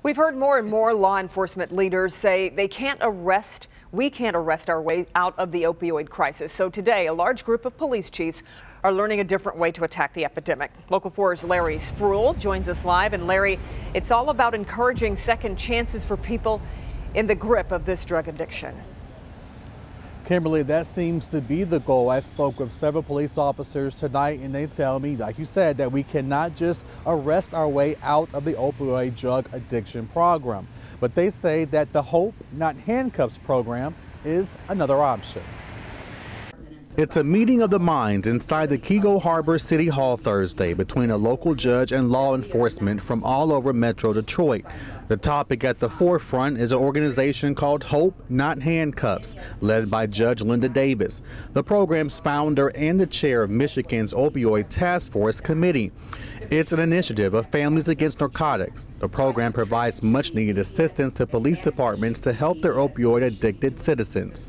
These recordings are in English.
We've heard more and more law enforcement leaders say they can't arrest, we can't arrest our way out of the opioid crisis. So today, a large group of police chiefs are learning a different way to attack the epidemic. Local 4's Larry Spruill joins us live. And Larry, it's all about encouraging second chances for people in the grip of this drug addiction. Kimberly, that seems to be the goal. I spoke with several police officers tonight, and they tell me, like you said, that we cannot just arrest our way out of the opioid drug addiction program. But they say that the Hope, Not Handcuffs program is another option. It's a meeting of the minds inside the Keego Harbor City Hall Thursday between a local judge and law enforcement from all over Metro Detroit. The topic at the forefront is an organization called Hope Not Handcuffs, led by Judge Linda Davis, the program's founder and the chair of Michigan's Opioid Task Force Committee. It's an initiative of Families Against Narcotics. The program provides much needed assistance to police departments to help their opioid addicted citizens.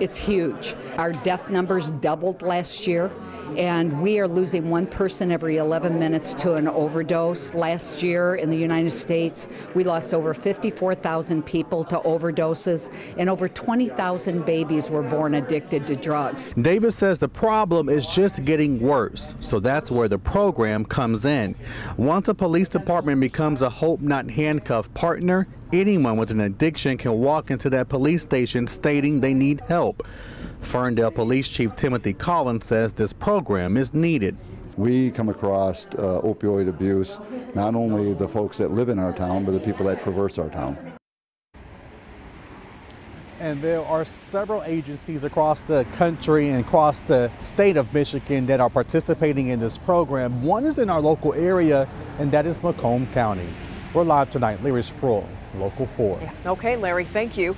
It's huge. Our death numbers doubled last year, and we are losing one person every 11 minutes to an overdose. Last year in the United States, we lost over 54,000 people to overdoses, and over 20,000 babies were born addicted to drugs. Davis says the problem is just getting worse, so that's where the program comes in. Once a police department becomes a Hope Not Handcuff partner, anyone with an addiction can walk into that police station stating they need help. Ferndale Police Chief Timothy Collins says this program is needed. We come across uh, opioid abuse, not only the folks that live in our town, but the people that traverse our town. And there are several agencies across the country and across the state of Michigan that are participating in this program. One is in our local area, and that is Macomb County. We're live tonight. Larry Spruill, Local 4. Yeah. Okay, Larry, thank you.